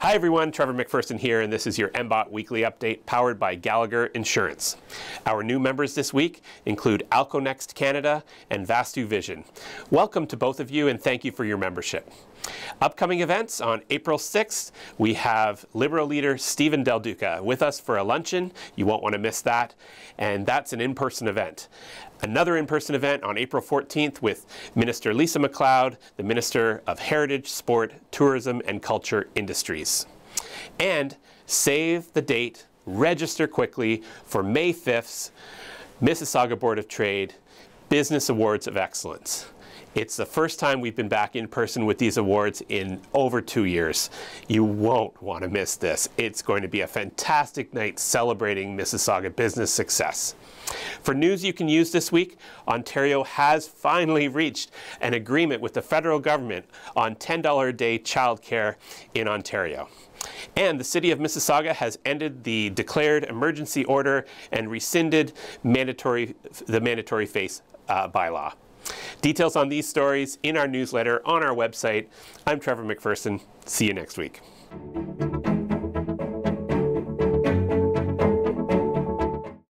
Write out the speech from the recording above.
Hi everyone, Trevor McPherson here, and this is your MBOT Weekly Update powered by Gallagher Insurance. Our new members this week include Alconext Canada and Vastu Vision. Welcome to both of you and thank you for your membership. Upcoming events on April 6th, we have Liberal leader Stephen Del Duca with us for a luncheon. You won't want to miss that. And that's an in-person event. Another in-person event on April 14th with Minister Lisa MacLeod, the Minister of Heritage, Sport, Tourism and Culture Industries. And save the date, register quickly for May 5th's Mississauga Board of Trade Business Awards of Excellence. It's the first time we've been back in person with these awards in over two years. You won't want to miss this. It's going to be a fantastic night celebrating Mississauga business success. For news you can use this week, Ontario has finally reached an agreement with the federal government on $10 a day childcare in Ontario. And the City of Mississauga has ended the declared emergency order and rescinded mandatory, the mandatory face uh, bylaw. Details on these stories in our newsletter on our website. I'm Trevor McPherson. See you next week.